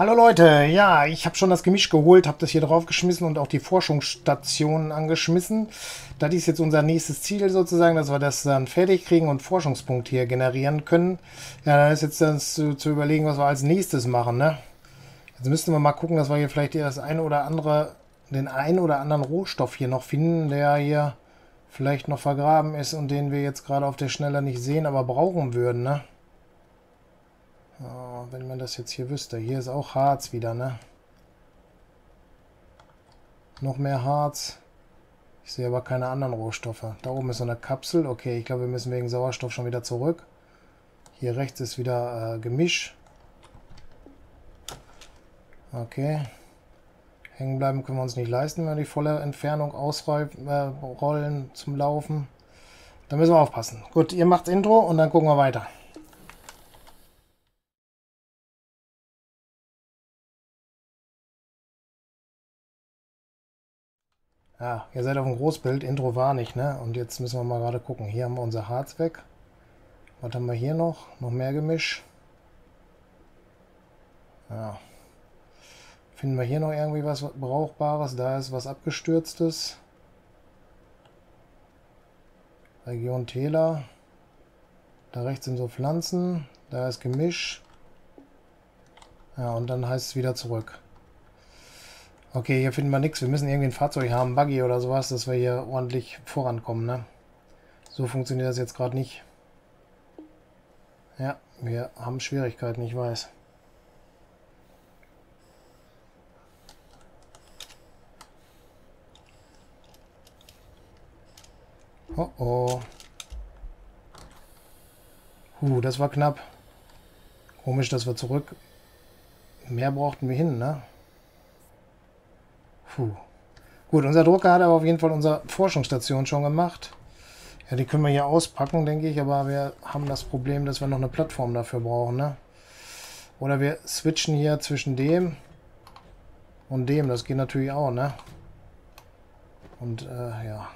Hallo Leute, ja, ich habe schon das Gemisch geholt, habe das hier draufgeschmissen und auch die Forschungsstationen angeschmissen. Das ist jetzt unser nächstes Ziel sozusagen, dass wir das dann fertig kriegen und Forschungspunkt hier generieren können. Ja, dann ist jetzt das zu, zu überlegen, was wir als nächstes machen, ne? Jetzt müssten wir mal gucken, dass wir hier vielleicht das eine oder andere, den einen oder anderen Rohstoff hier noch finden, der hier vielleicht noch vergraben ist und den wir jetzt gerade auf der Schnelle nicht sehen, aber brauchen würden, ne? Oh, wenn man das jetzt hier wüsste. Hier ist auch Harz wieder, ne? Noch mehr Harz. Ich sehe aber keine anderen Rohstoffe. Da oben ist so eine Kapsel. Okay, ich glaube, wir müssen wegen Sauerstoff schon wieder zurück. Hier rechts ist wieder äh, Gemisch. Okay. Hängen bleiben können wir uns nicht leisten, wenn wir die volle Entfernung ausrollen äh, zum Laufen. Da müssen wir aufpassen. Gut, ihr macht Intro und dann gucken wir weiter. Ja, ihr seid auf dem Großbild, Intro war nicht, ne? Und jetzt müssen wir mal gerade gucken. Hier haben wir unser Harz weg. Was haben wir hier noch? Noch mehr Gemisch. Ja. Finden wir hier noch irgendwie was Brauchbares? Da ist was Abgestürztes. Region Täler. Da rechts sind so Pflanzen. Da ist Gemisch. Ja, und dann heißt es wieder zurück. Okay, hier finden wir nichts. Wir müssen irgendwie ein Fahrzeug haben, Buggy oder sowas, dass wir hier ordentlich vorankommen, ne? So funktioniert das jetzt gerade nicht. Ja, wir haben Schwierigkeiten, ich weiß. Oh oh. Huh, das war knapp. Komisch, dass wir zurück... Mehr brauchten wir hin, ne? Puh. Gut, unser Drucker hat aber auf jeden Fall unsere Forschungsstation schon gemacht. Ja, die können wir hier auspacken, denke ich, aber wir haben das Problem, dass wir noch eine Plattform dafür brauchen, ne? Oder wir switchen hier zwischen dem und dem. Das geht natürlich auch, ne? Und, äh, ja.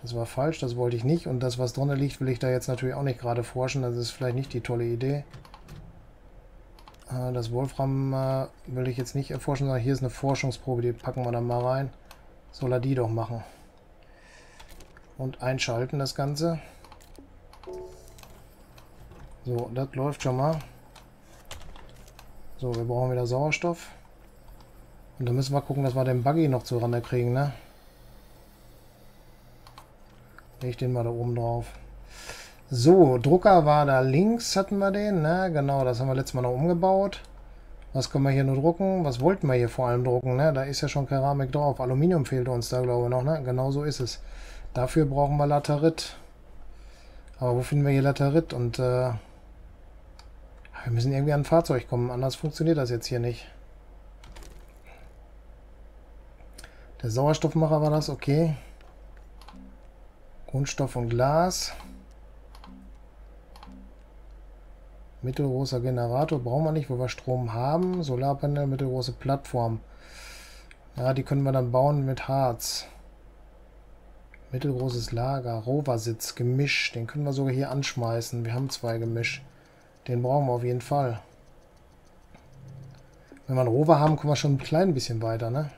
Das war falsch, das wollte ich nicht. Und das, was drunter liegt, will ich da jetzt natürlich auch nicht gerade forschen. Das ist vielleicht nicht die tolle Idee. Äh, das Wolfram äh, will ich jetzt nicht erforschen, sondern hier ist eine Forschungsprobe, die packen wir dann mal rein. Soll er die doch machen. Und einschalten das Ganze. So, das läuft schon mal. So, wir brauchen wieder Sauerstoff. Und dann müssen wir gucken, dass wir den Buggy noch zu Rande kriegen, ne? Leg ich den mal da oben drauf. So, Drucker war da links, hatten wir den, ne? Genau, das haben wir letztes Mal noch umgebaut. Was können wir hier nur drucken? Was wollten wir hier vor allem drucken, ne? Da ist ja schon Keramik drauf. Aluminium fehlt uns da, glaube ich, noch, ne? Genau so ist es. Dafür brauchen wir Laterit. Aber wo finden wir hier Laterit? Und, äh, wir müssen irgendwie an ein Fahrzeug kommen, anders funktioniert das jetzt hier nicht. Der Sauerstoffmacher war das, okay. Kunststoff und Glas. Mittelgroßer Generator brauchen wir nicht, wo wir Strom haben. Solarpanel, mittelgroße Plattform. Ja, die können wir dann bauen mit Harz. Mittelgroßes Lager, Roversitz, Gemisch. Den können wir sogar hier anschmeißen. Wir haben zwei Gemisch. Den brauchen wir auf jeden Fall. Wenn wir einen Rover haben, kommen wir schon ein klein bisschen weiter, ne?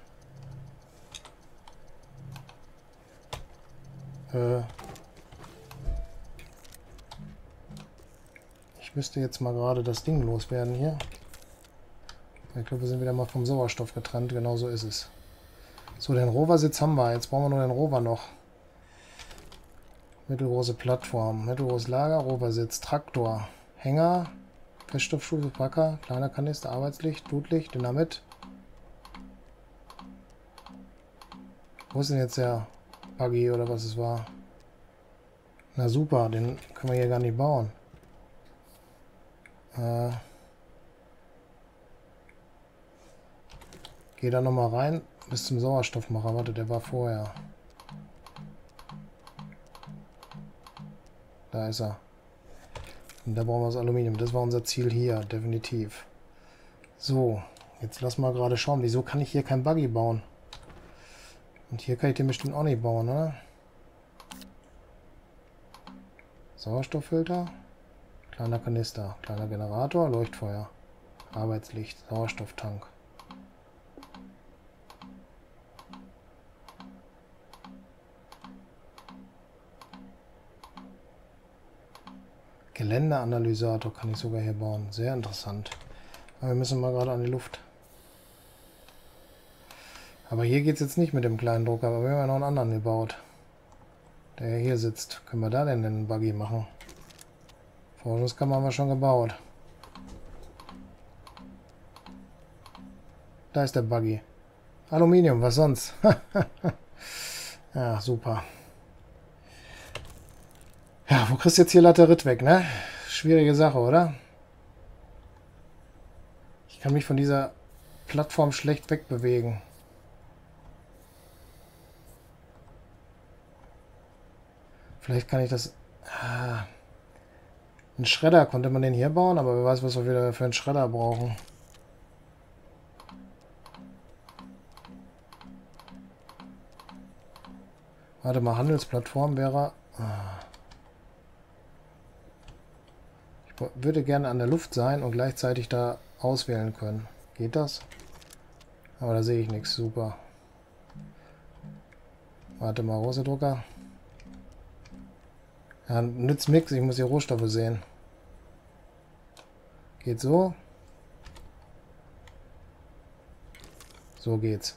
Äh, müsste jetzt mal gerade das Ding loswerden hier. Ich glaube, wir sind wieder mal vom Sauerstoff getrennt. Genau so ist es. So, den Roversitz haben wir. Jetzt brauchen wir nur den Rover noch. Mittelgroße Plattform, mittelgroßes Lager, Roversitz, Traktor, Hänger, Feststoffstufe, Packer, kleiner Kanister, Arbeitslicht, Blutlicht, Dynamit. Wo ist denn jetzt der Buggy oder was es war? Na super, den können wir hier gar nicht bauen. Äh, Geh da nochmal rein bis zum Sauerstoffmacher. Warte, der war vorher. Da ist er. Und da brauchen wir das Aluminium. Das war unser Ziel hier, definitiv. So, jetzt lass mal gerade schauen. Wieso kann ich hier kein Buggy bauen? Und hier kann ich den bestimmt auch nicht bauen, oder? Sauerstofffilter. Kleiner Kanister, kleiner Generator, Leuchtfeuer. Arbeitslicht, Sauerstofftank. Geländeanalysator kann ich sogar hier bauen. Sehr interessant. Aber wir müssen mal gerade an die Luft. Aber hier geht es jetzt nicht mit dem kleinen Drucker, aber wir haben ja noch einen anderen gebaut. Der hier sitzt. Können wir da denn den Buggy machen? Forschungskammer haben wir schon gebaut. Da ist der Buggy. Aluminium, was sonst? ja, super. Ja, wo kriegst du jetzt hier Laterit weg, ne? Schwierige Sache, oder? Ich kann mich von dieser Plattform schlecht wegbewegen. Vielleicht kann ich das... Ah, ein Schredder, konnte man den hier bauen? Aber wer weiß, was wir wieder für einen Schredder brauchen. Warte mal, Handelsplattform wäre... Ah. Ich würde gerne an der Luft sein und gleichzeitig da auswählen können. Geht das? Aber da sehe ich nichts. Super. Warte mal, Rosedrucker. Ja, nützt nichts, ich muss die Rohstoffe sehen. Geht so. So geht's.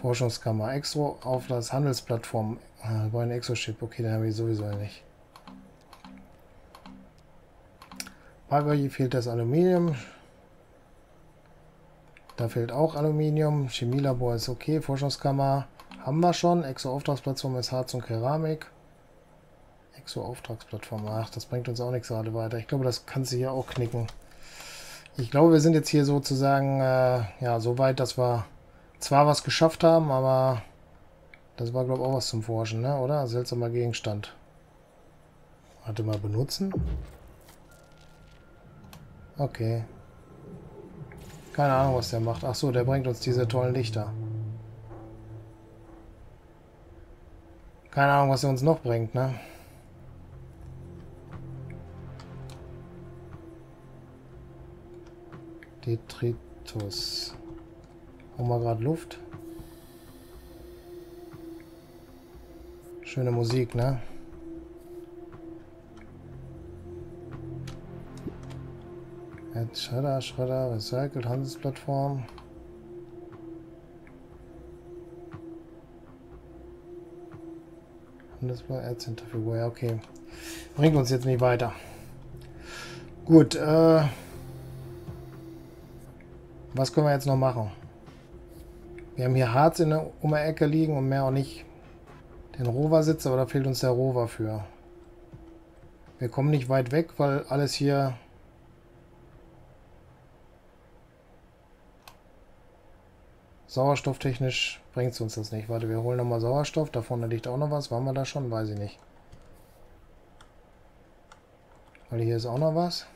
Forschungskammer. Exo auf das Handelsplattform. Ah, einem Exo-Chip. Okay, den habe ich sowieso nicht. Baggerie fehlt das Aluminium. Da fehlt auch Aluminium. Chemielabor ist okay. Forschungskammer haben wir schon. Exo-Auftragsplattform ist Harz und Keramik. Exo-Auftragsplattform. Ach, das bringt uns auch nichts gerade weiter. Ich glaube, das kannst du hier auch knicken. Ich glaube, wir sind jetzt hier sozusagen äh, ja, so weit, dass wir zwar was geschafft haben, aber das war, glaube ich, auch was zum Forschen, ne? oder? Seltsamer Gegenstand. Warte mal, benutzen? Okay. Keine Ahnung, was der macht. Ach so, der bringt uns diese tollen Lichter. Keine Ahnung, was er uns noch bringt, ne? Detritus. Haben wir gerade Luft? Schöne Musik, ne? Jetzt Schredder, Schredder, Recycled, Handelsplattform. Handelsplattform, Erdzentrifuge, ja okay. Bringt uns jetzt nicht weiter. Gut, äh... Was können wir jetzt noch machen? Wir haben hier Harz in der, um Ecke liegen und mehr auch nicht. Den Rover sitzt, aber da fehlt uns der Rover für. Wir kommen nicht weit weg, weil alles hier... Sauerstofftechnisch bringt es uns das nicht. Warte, wir holen nochmal Sauerstoff. Da vorne liegt auch noch was. Waren wir da schon? Weiß ich nicht. Weil hier ist auch noch was.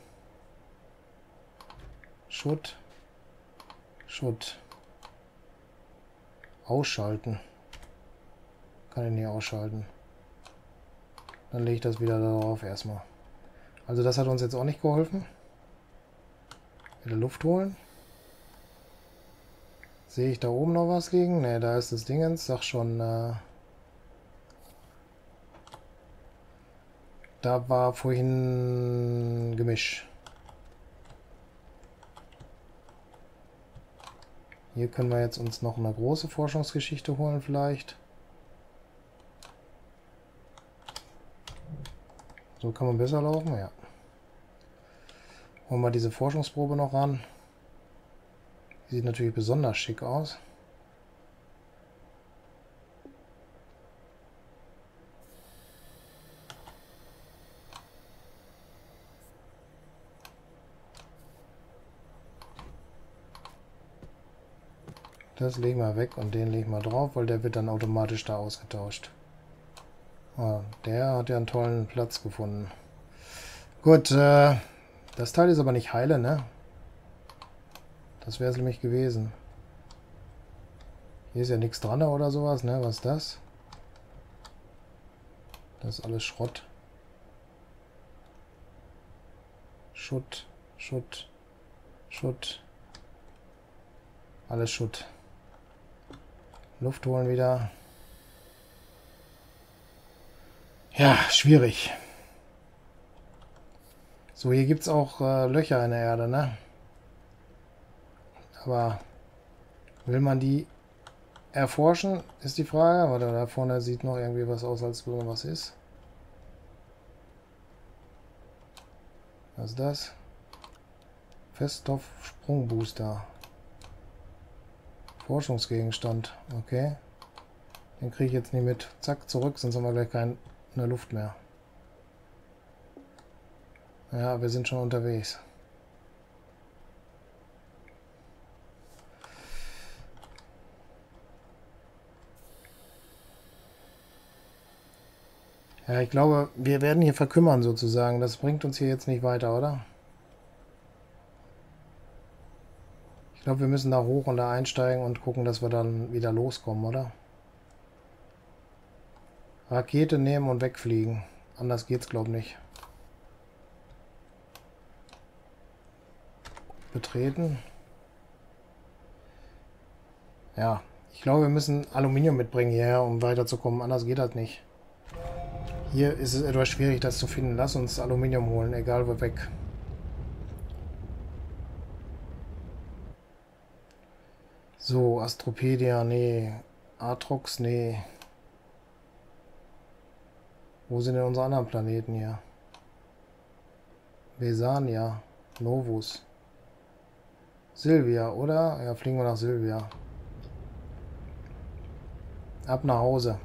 Schutt. Schutt. Ausschalten. Kann ich nicht ausschalten. Dann lege ich das wieder darauf erstmal. Also das hat uns jetzt auch nicht geholfen. Wieder Luft holen. Sehe ich da oben noch was liegen? Ne, da ist das Dingens. Sag schon, äh da war vorhin Gemisch. Hier können wir jetzt uns noch eine große Forschungsgeschichte holen vielleicht. So kann man besser laufen, ja. Holen wir diese Forschungsprobe noch ran. Sieht natürlich besonders schick aus. Das legen wir weg und den legen wir drauf, weil der wird dann automatisch da ausgetauscht. Oh, der hat ja einen tollen Platz gefunden. Gut, äh, das Teil ist aber nicht heile, ne? Das wäre es nämlich gewesen. Hier ist ja nichts dran oder sowas, ne? Was ist das? Das ist alles Schrott. Schutt, Schutt, Schutt. Alles Schutt. Luft holen wieder. Ja, schwierig. So, hier gibt es auch äh, Löcher in der Erde, ne? Aber will man die erforschen, ist die Frage. Warte, da vorne sieht noch irgendwie was aus, als würde was ist. Was ist das? Feststoff-Sprungbooster. Forschungsgegenstand. Okay. Den kriege ich jetzt nicht mit. Zack, zurück, sonst haben wir gleich keine Luft mehr. Ja, wir sind schon unterwegs. Ja, ich glaube, wir werden hier verkümmern sozusagen. Das bringt uns hier jetzt nicht weiter, oder? Ich glaube, wir müssen da hoch und da einsteigen und gucken, dass wir dann wieder loskommen, oder? Rakete nehmen und wegfliegen. Anders geht's, glaube ich, nicht. Betreten. Ja, ich glaube, wir müssen Aluminium mitbringen hierher, um weiterzukommen. Anders geht das nicht. Hier ist es etwas schwierig, das zu finden. Lass uns Aluminium holen, egal wo weg. So, Astropedia, nee. Atrox, nee. Wo sind denn unsere anderen Planeten hier? Vesania, Novus. Silvia, oder? Ja, fliegen wir nach Silvia. Ab nach Hause.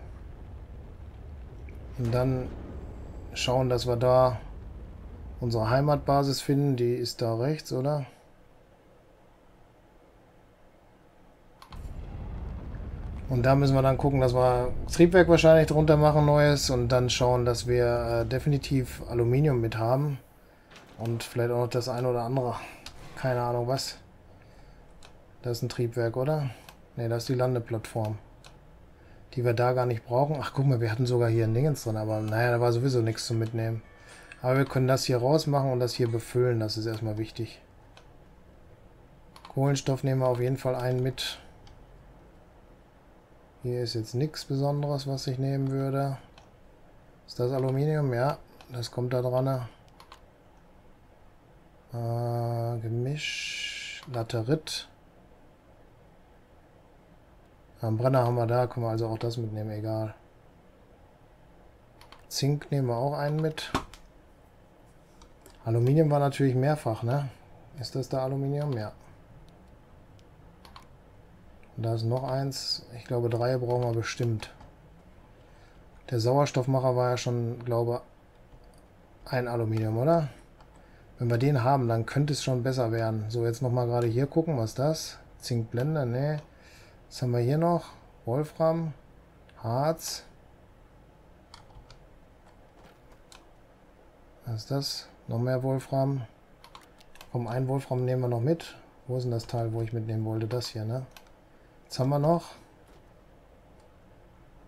Und dann schauen, dass wir da unsere Heimatbasis finden. Die ist da rechts, oder? Und da müssen wir dann gucken, dass wir das Triebwerk wahrscheinlich drunter machen, neues. Und dann schauen, dass wir äh, definitiv Aluminium mit haben. Und vielleicht auch noch das eine oder andere. Keine Ahnung was. Das ist ein Triebwerk, oder? Ne, das ist die Landeplattform die wir da gar nicht brauchen. Ach, guck mal, wir hatten sogar hier ein Dingens drin, aber naja, da war sowieso nichts zum Mitnehmen. Aber wir können das hier rausmachen und das hier befüllen, das ist erstmal wichtig. Kohlenstoff nehmen wir auf jeden Fall einen mit. Hier ist jetzt nichts Besonderes, was ich nehmen würde. Ist das Aluminium? Ja, das kommt da dran. Äh, Gemisch, Laterit. Einen Brenner haben wir da, können wir also auch das mitnehmen, egal. Zink nehmen wir auch einen mit. Aluminium war natürlich mehrfach, ne? Ist das da Aluminium? Ja. Da ist noch eins. Ich glaube, drei brauchen wir bestimmt. Der Sauerstoffmacher war ja schon, glaube ein Aluminium, oder? Wenn wir den haben, dann könnte es schon besser werden. So, jetzt nochmal gerade hier gucken. Was ist das? Zinkblende? Ne. Was haben wir hier noch? Wolfram, Harz. Was ist das? Noch mehr Wolfram. Komm, ein Wolfram nehmen wir noch mit. Wo ist denn das Teil, wo ich mitnehmen wollte? Das hier, ne? Jetzt haben wir noch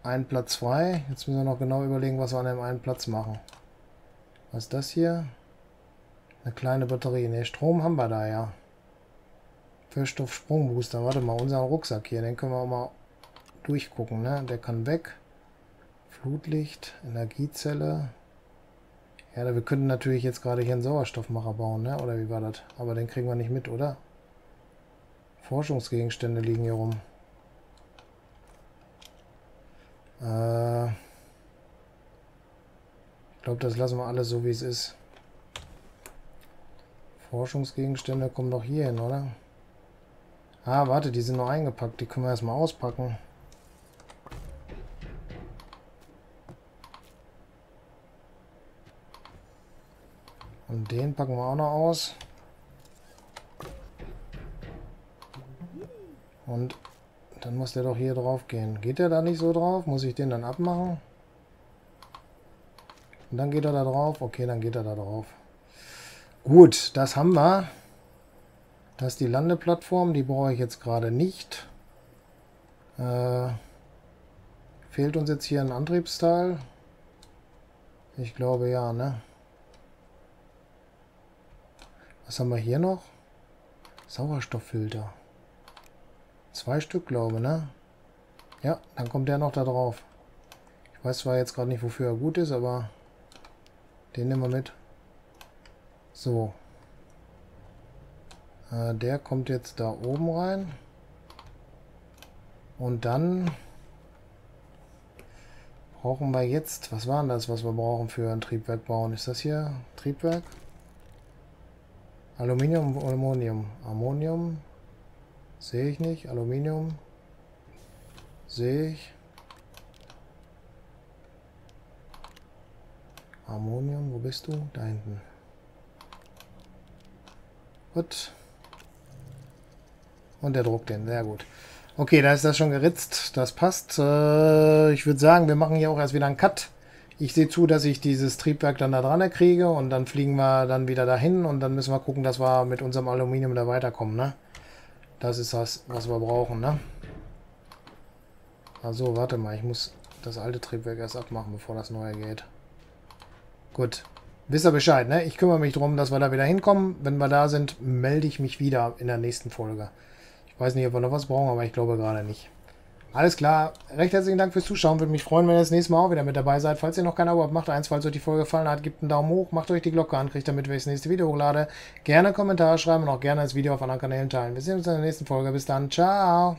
einen Platz frei. Jetzt müssen wir noch genau überlegen, was wir an dem einen Platz machen. Was ist das hier? Eine kleine Batterie. Ne, Strom haben wir da, ja. Sprungbooster. Warte mal, unseren Rucksack hier, den können wir auch mal durchgucken. Ne? Der kann weg. Flutlicht, Energiezelle. Ja, wir könnten natürlich jetzt gerade hier einen Sauerstoffmacher bauen, ne? oder wie war das? Aber den kriegen wir nicht mit, oder? Forschungsgegenstände liegen hier rum. Äh ich glaube, das lassen wir alles so, wie es ist. Forschungsgegenstände kommen doch hier hin, oder? Ah, warte, die sind noch eingepackt. Die können wir erstmal auspacken. Und den packen wir auch noch aus. Und dann muss der doch hier drauf gehen. Geht der da nicht so drauf? Muss ich den dann abmachen? Und dann geht er da drauf. Okay, dann geht er da drauf. Gut, das haben wir. Das ist die Landeplattform, die brauche ich jetzt gerade nicht. Äh, fehlt uns jetzt hier ein Antriebsteil? Ich glaube ja, ne? Was haben wir hier noch? Sauerstofffilter. Zwei Stück, glaube ne? Ja, dann kommt der noch da drauf. Ich weiß zwar jetzt gerade nicht, wofür er gut ist, aber den nehmen wir mit. So. Äh, der kommt jetzt da oben rein. Und dann brauchen wir jetzt, was war denn das, was wir brauchen für ein Triebwerk bauen? Ist das hier Triebwerk? Aluminium, Ammonium. Ammonium sehe ich nicht. Aluminium sehe ich. Ammonium, wo bist du? Da hinten. Gut. Und der druckt den, sehr gut. Okay, da ist das schon geritzt. Das passt. Äh, ich würde sagen, wir machen hier auch erst wieder einen Cut. Ich sehe zu, dass ich dieses Triebwerk dann da dran kriege und dann fliegen wir dann wieder dahin und dann müssen wir gucken, dass wir mit unserem Aluminium da weiterkommen, ne? Das ist das, was wir brauchen, ne? Also, warte mal, ich muss das alte Triebwerk erst abmachen, bevor das neue geht. Gut. Wisst ihr Bescheid, ne? Ich kümmere mich darum, dass wir da wieder hinkommen. Wenn wir da sind, melde ich mich wieder in der nächsten Folge. Ich weiß nicht, ob wir noch was brauchen, aber ich glaube gerade nicht. Alles klar. Recht herzlichen Dank fürs Zuschauen. Würde mich freuen, wenn ihr das nächste Mal auch wieder mit dabei seid. Falls ihr noch kein Abo habt, macht eins. Falls euch die Folge gefallen hat, gebt einen Daumen hoch, macht euch die Glocke an, kriegt damit, wenn ich das nächste Video hochlade. Gerne Kommentare schreiben und auch gerne das Video auf anderen Kanälen teilen. Wir sehen uns in der nächsten Folge. Bis dann. Ciao.